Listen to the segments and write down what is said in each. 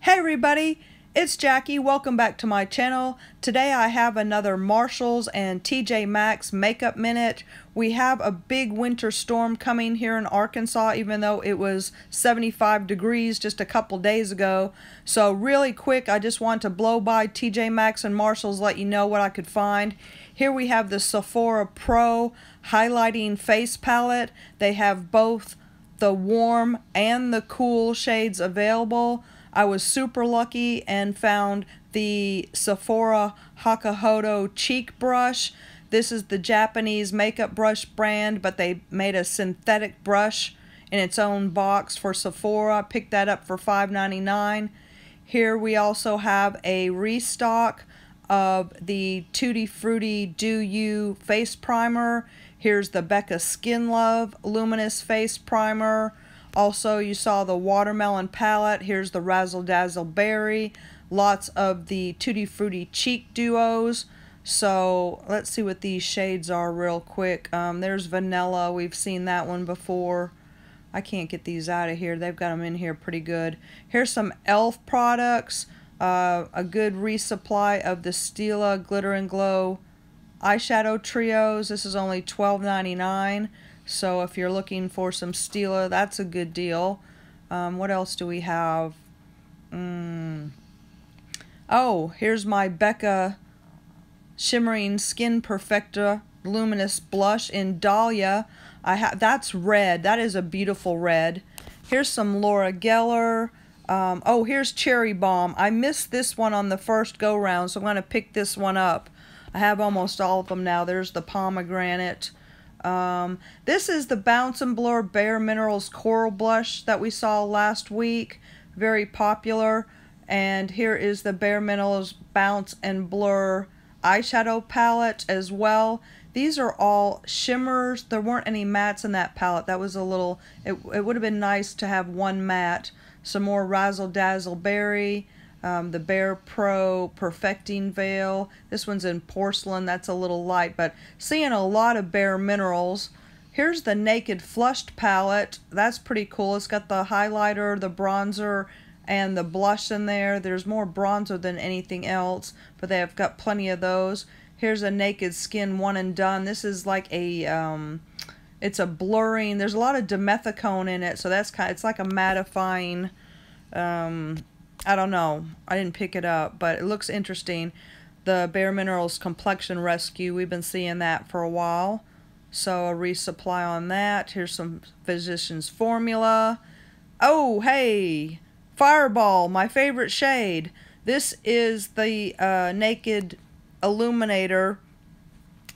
Hey everybody, it's Jackie. Welcome back to my channel. Today I have another Marshalls and TJ Maxx makeup minute. We have a big winter storm coming here in Arkansas even though it was 75 degrees just a couple days ago. So really quick, I just want to blow by TJ Maxx and Marshalls, let you know what I could find. Here we have the Sephora Pro Highlighting Face Palette. They have both the warm and the cool shades available. I was super lucky and found the Sephora Hakuhodo Cheek Brush. This is the Japanese makeup brush brand, but they made a synthetic brush in its own box for Sephora. I picked that up for $5.99. Here we also have a restock of the Tutti Frutti Dew You Face Primer. Here's the Becca Skin Love Luminous Face Primer. Also, you saw the watermelon palette. Here's the Razzle Dazzle Berry. Lots of the Tutti Frutti cheek duos. So let's see what these shades are real quick. Um, there's vanilla. We've seen that one before. I can't get these out of here. They've got them in here pretty good. Here's some e.l.f. products. Uh, a good resupply of the Stila Glitter and Glow eyeshadow trios. This is only $12.99. So if you're looking for some Stila, that's a good deal. Um, what else do we have? Mm. Oh, here's my Becca Shimmering Skin Perfector Luminous Blush in Dahlia. I have That's red. That is a beautiful red. Here's some Laura Geller. Um, oh, here's Cherry Bomb. I missed this one on the first go-round, so I'm going to pick this one up. I have almost all of them now. There's the pomegranate. Um, this is the Bounce and Blur Bare Minerals Coral Blush that we saw last week. Very popular. And here is the Bare Minerals Bounce and Blur eyeshadow palette as well. These are all shimmers. There weren't any mattes in that palette. That was a little, it, it would have been nice to have one matte. Some more Razzle Dazzle Berry um, the Bare Pro Perfecting Veil. This one's in porcelain. That's a little light, but seeing a lot of Bare Minerals. Here's the Naked Flushed palette. That's pretty cool. It's got the highlighter, the bronzer, and the blush in there. There's more bronzer than anything else, but they have got plenty of those. Here's a Naked Skin One and Done. This is like a, um, it's a blurring. There's a lot of dimethicone in it, so that's kind. Of, it's like a mattifying, um, I don't know. I didn't pick it up, but it looks interesting. The Bare Minerals Complexion Rescue, we've been seeing that for a while. So a resupply on that. Here's some Physicians Formula. Oh, hey! Fireball, my favorite shade. This is the uh, Naked Illuminator.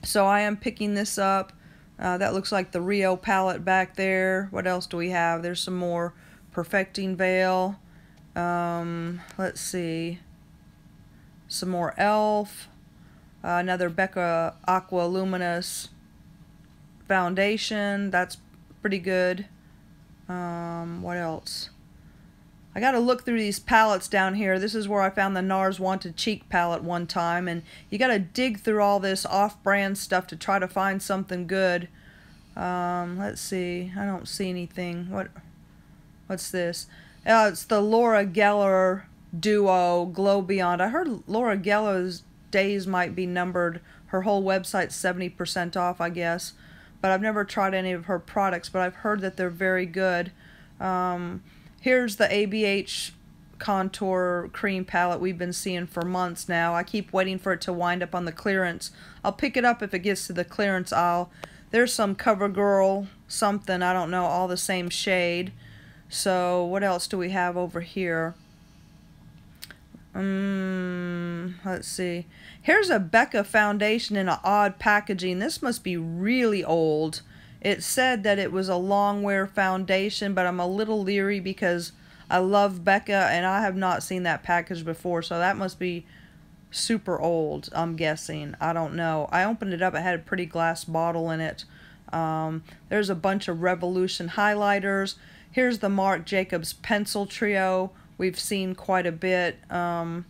So I am picking this up. Uh, that looks like the Rio palette back there. What else do we have? There's some more Perfecting Veil. Um, let's see. Some more e.l.f. Uh, another Becca Aqua Luminous foundation. That's pretty good. Um, what else? I got to look through these palettes down here. This is where I found the NARS Wanted Cheek palette one time. And you got to dig through all this off-brand stuff to try to find something good. Um, let's see. I don't see anything. What? What's this? Uh, it's the Laura Geller duo, Glow Beyond. I heard Laura Geller's days might be numbered. Her whole website's 70% off, I guess. But I've never tried any of her products, but I've heard that they're very good. Um, here's the ABH contour cream palette we've been seeing for months now. I keep waiting for it to wind up on the clearance. I'll pick it up if it gets to the clearance aisle. There's some CoverGirl something, I don't know, all the same shade. So what else do we have over here? Um, let's see. Here's a Becca foundation in an odd packaging. This must be really old. It said that it was a long wear foundation, but I'm a little leery because I love Becca and I have not seen that package before. So that must be super old, I'm guessing. I don't know. I opened it up. It had a pretty glass bottle in it. Um, there's a bunch of Revolution highlighters. Here's the Marc Jacobs pencil trio. We've seen quite a bit. Um,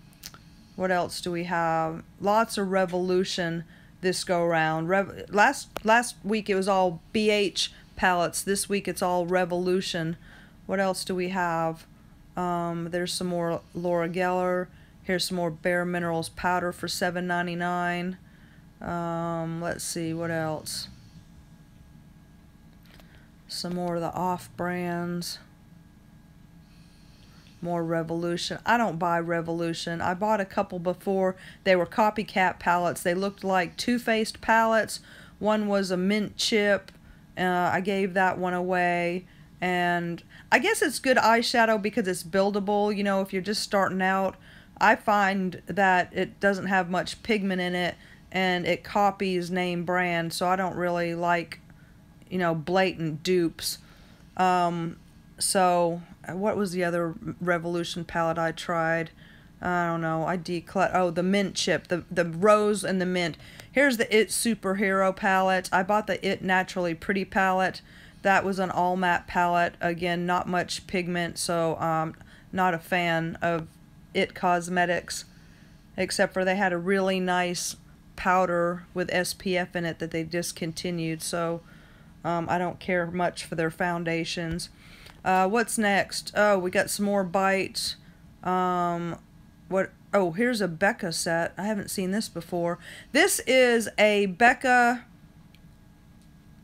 what else do we have? Lots of Revolution this go around. Rev last last week it was all BH palettes. This week it's all Revolution. What else do we have? Um, there's some more Laura Geller. Here's some more Bare Minerals powder for $7.99. Um, let's see, what else? Some more of the off brands. More Revolution. I don't buy Revolution. I bought a couple before. They were copycat palettes. They looked like Too Faced palettes. One was a mint chip. Uh, I gave that one away. And I guess it's good eyeshadow because it's buildable. You know, if you're just starting out, I find that it doesn't have much pigment in it and it copies name brand. So I don't really like, you know, blatant dupes. Um, so what was the other Revolution palette I tried? I don't know. I declut. Oh, the mint chip, the the rose and the mint. Here's the It Superhero palette. I bought the It Naturally Pretty palette. That was an all matte palette. Again, not much pigment, so um, not a fan of It Cosmetics, except for they had a really nice powder with SPF in it that they discontinued. So um, I don't care much for their foundations. Uh, what's next? Oh, we got some more bites. Um, what? Oh, here's a Becca set. I haven't seen this before. This is a Becca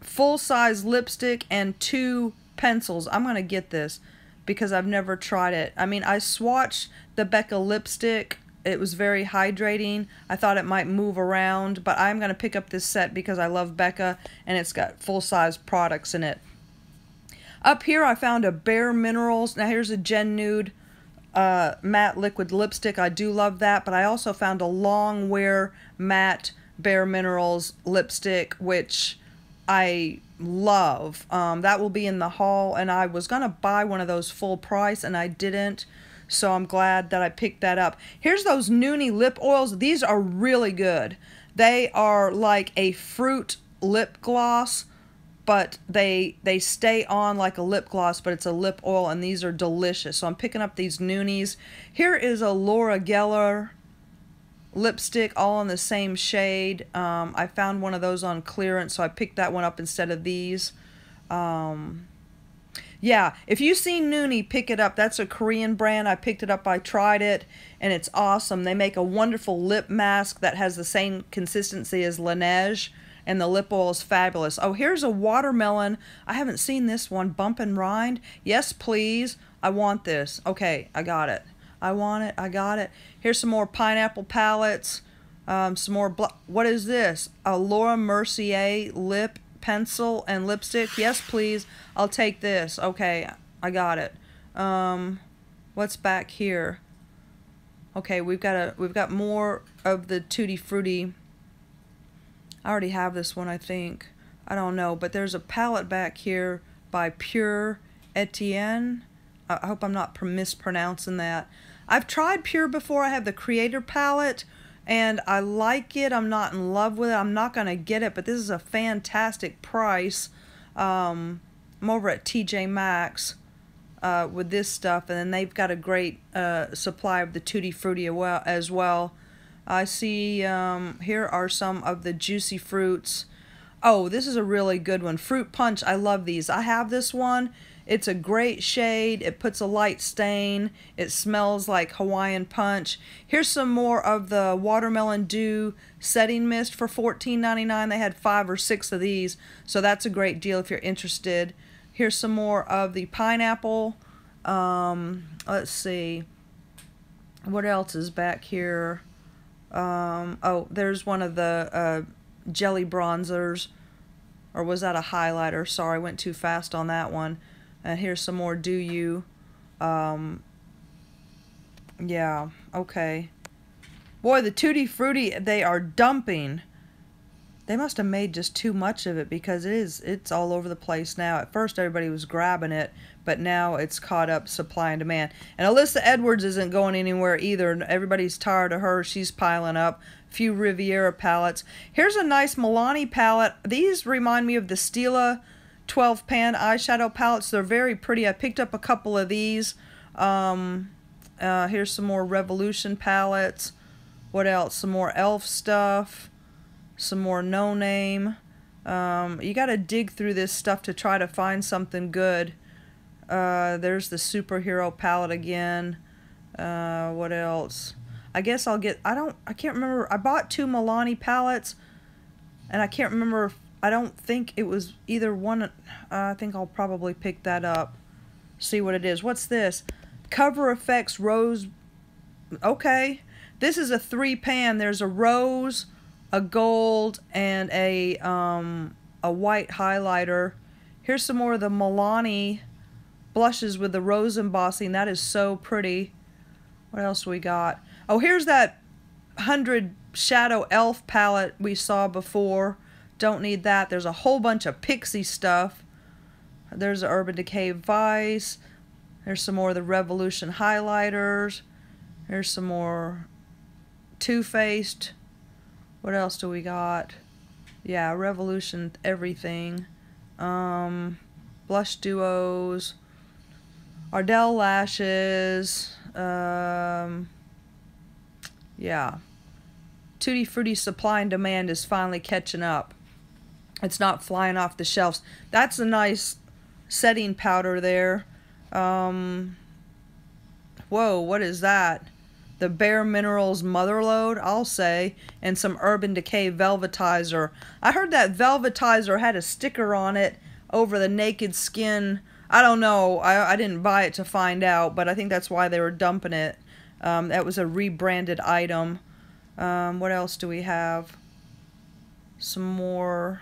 full-size lipstick and two pencils. I'm going to get this because I've never tried it. I mean, I swatched the Becca lipstick. It was very hydrating. I thought it might move around, but I'm going to pick up this set because I love Becca and it's got full-size products in it. Up here I found a Bare Minerals. Now here's a Gen Nude uh, matte liquid lipstick. I do love that, but I also found a long wear matte Bare Minerals lipstick, which I love. Um, that will be in the haul, and I was going to buy one of those full price, and I didn't. So I'm glad that I picked that up. Here's those Nooni lip oils. These are really good. They are like a fruit lip gloss but they they stay on like a lip gloss, but it's a lip oil, and these are delicious. So I'm picking up these Noonis. Here is a Laura Geller lipstick, all in the same shade. Um, I found one of those on clearance, so I picked that one up instead of these. Um, yeah, if you see Nooni, pick it up. That's a Korean brand. I picked it up. I tried it, and it's awesome. They make a wonderful lip mask that has the same consistency as Laneige and the lip oil is fabulous. Oh, here's a watermelon. I haven't seen this one. Bump and rind. Yes, please. I want this. Okay, I got it. I want it. I got it. Here's some more pineapple palettes. Um, some more. what is this? A Laura Mercier lip pencil and lipstick. Yes, please. I'll take this. Okay, I got it. Um, what's back here? Okay, we've got a we've got more of the Tutti Frutti I already have this one, I think. I don't know, but there's a palette back here by Pure Etienne. I hope I'm not mispronouncing that. I've tried Pure before. I have the Creator palette, and I like it. I'm not in love with it. I'm not going to get it, but this is a fantastic price. Um, I'm over at TJ Maxx uh, with this stuff, and then they've got a great uh, supply of the Tutti Frutti as well. I see um, here are some of the juicy fruits. Oh, this is a really good one. Fruit Punch. I love these. I have this one. It's a great shade. It puts a light stain. It smells like Hawaiian Punch. Here's some more of the Watermelon Dew Setting Mist for $14.99. They had five or six of these, so that's a great deal if you're interested. Here's some more of the Pineapple. Um, let's see. What else is back here? Um, oh, there's one of the uh, jelly bronzers. Or was that a highlighter? Sorry, I went too fast on that one. And here's some more Dew You. Um, yeah, okay. Boy, the Tutti Frutti, they are dumping. They must have made just too much of it because it is it's all over the place now. At first everybody was grabbing it, but now it's caught up supply and demand. And Alyssa Edwards isn't going anywhere either. Everybody's tired of her. She's piling up. Few Riviera palettes. Here's a nice Milani palette. These remind me of the Stila 12 pan eyeshadow palettes. They're very pretty. I picked up a couple of these. Um, uh, here's some more Revolution palettes. What else? Some more e.l.f. stuff some more no name. Um, you got to dig through this stuff to try to find something good. Uh, there's the superhero palette again. Uh, what else? I guess I'll get, I don't, I can't remember. I bought two Milani palettes and I can't remember if, I don't think it was either one. Uh, I think I'll probably pick that up. See what it is. What's this? Cover FX Rose. Okay. This is a three pan. There's a rose, a gold, and a, um, a white highlighter. Here's some more of the Milani blushes with the rose embossing. That is so pretty. What else we got? Oh, here's that 100 Shadow e.l.f. palette we saw before. Don't need that. There's a whole bunch of Pixi stuff. There's the Urban Decay Vice. There's some more of the Revolution highlighters. There's some more Too Faced. What else do we got? Yeah, Revolution everything. Um, blush duos. Ardell lashes. Um, yeah. Tutti Frutti supply and demand is finally catching up. It's not flying off the shelves. That's a nice setting powder there. Um, whoa, what is that? The Bare Minerals Motherload, I'll say, and some Urban Decay Velvetizer. I heard that Velvetizer had a sticker on it over the naked skin. I don't know. I, I didn't buy it to find out, but I think that's why they were dumping it. Um, that was a rebranded item. Um, what else do we have? Some more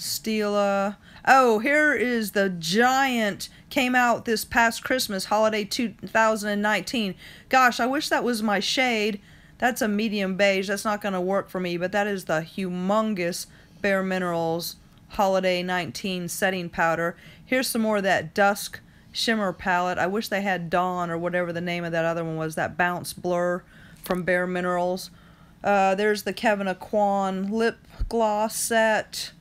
Stila. Oh, here is the giant. Came out this past Christmas, holiday 2019. Gosh, I wish that was my shade. That's a medium beige. That's not going to work for me, but that is the humongous Bare Minerals Holiday 19 setting powder. Here's some more of that Dusk Shimmer palette. I wish they had Dawn or whatever the name of that other one was, that Bounce Blur from Bare Minerals. Uh, there's the Kevyn Aucoin lip gloss set.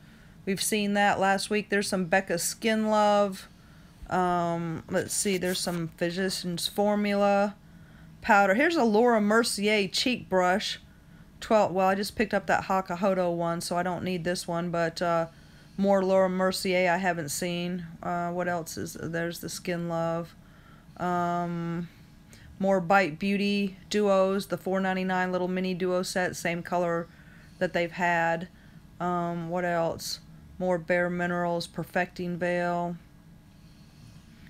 We've seen that last week. There's some Becca Skin Love. Um, let's see, there's some Physicians Formula powder. Here's a Laura Mercier cheek brush. 12, well, I just picked up that Hakuhodo one, so I don't need this one, but uh, more Laura Mercier I haven't seen. Uh, what else is there's the Skin Love. Um, more Bite Beauty duos, the 4.99 little mini duo set, same color that they've had. Um, what else? More Bare Minerals, Perfecting Veil.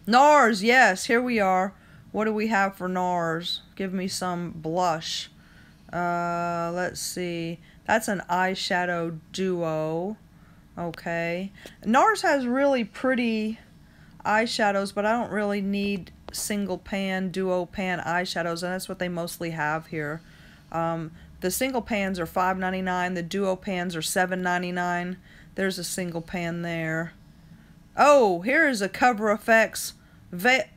NARS, yes, here we are. What do we have for NARS? Give me some blush. Uh, let's see. That's an eyeshadow duo. Okay. NARS has really pretty eyeshadows, but I don't really need single pan, duo pan eyeshadows, and that's what they mostly have here. Um, the single pans are $5.99. The duo pans are $7.99. There's a single pan there. Oh, here is a Cover FX.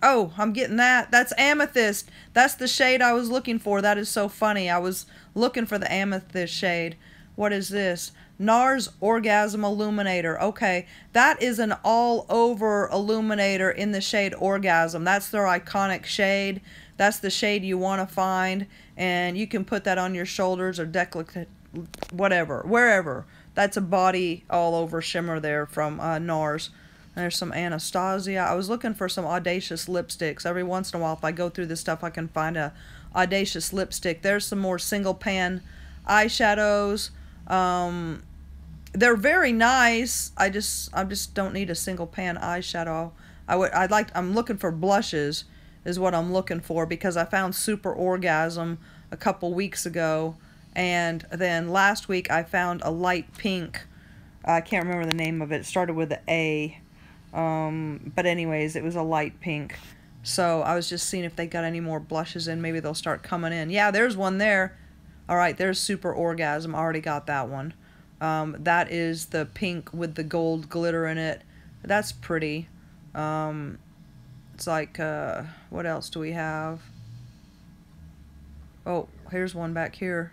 oh, I'm getting that. That's Amethyst. That's the shade I was looking for. That is so funny. I was looking for the Amethyst shade. What is this? NARS Orgasm Illuminator. Okay, that is an all-over illuminator in the shade Orgasm. That's their iconic shade. That's the shade you want to find, and you can put that on your shoulders or decollete, whatever, wherever. That's a body all-over shimmer there from uh, NARS. There's some Anastasia. I was looking for some audacious lipsticks. Every once in a while, if I go through this stuff, I can find a audacious lipstick. There's some more single pan eyeshadows. Um, they're very nice. I just I just don't need a single pan eyeshadow. I would I'd like I'm looking for blushes is what I'm looking for because I found Super Orgasm a couple weeks ago and then last week I found a light pink. I can't remember the name of it. It started with an A. Um, but anyways, it was a light pink. So I was just seeing if they got any more blushes in. Maybe they'll start coming in. Yeah, there's one there. All right, there's Super Orgasm. I already got that one. Um, that is the pink with the gold glitter in it. That's pretty. Um, it's like, uh, what else do we have? Oh, here's one back here.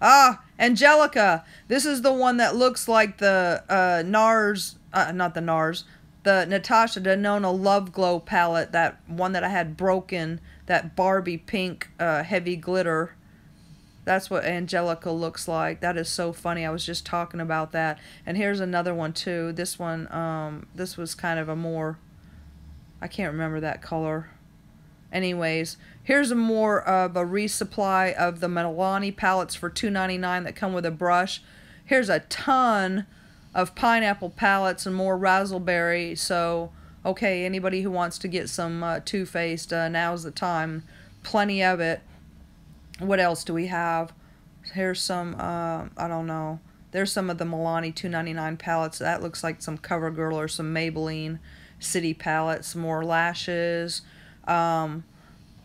Ah, Angelika. This is the one that looks like the uh, NARS, uh, not the NARS, the Natasha Denona Love Glow palette, that one that I had broken, that Barbie pink uh, heavy glitter. That's what Angelika looks like. That is so funny. I was just talking about that. And here's another one too. This one, um, this was kind of a more I can't remember that color. Anyways, here's a more of a resupply of the Milani palettes for $2.99 that come with a brush. Here's a ton of pineapple palettes and more razzleberry. So, okay, anybody who wants to get some uh, Too Faced, uh, now's the time. Plenty of it. What else do we have? Here's some, uh, I don't know. There's some of the Milani 2.99 palettes. That looks like some CoverGirl or some Maybelline City palettes. More lashes. Um,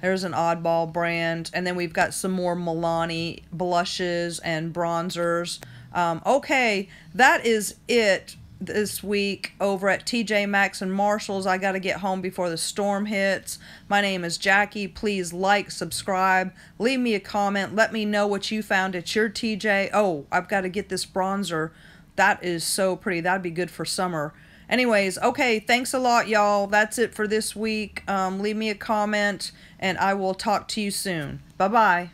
there's an oddball brand. And then we've got some more Milani blushes and bronzers. Um, okay, that is it this week over at TJ Maxx and Marshalls. I got to get home before the storm hits. My name is Jackie. Please like, subscribe, leave me a comment. Let me know what you found at your TJ. Oh, I've got to get this bronzer. That is so pretty. That'd be good for summer. Anyways, okay, thanks a lot, y'all. That's it for this week. Um, leave me a comment, and I will talk to you soon. Bye-bye.